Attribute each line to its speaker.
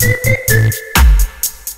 Speaker 1: Thank you.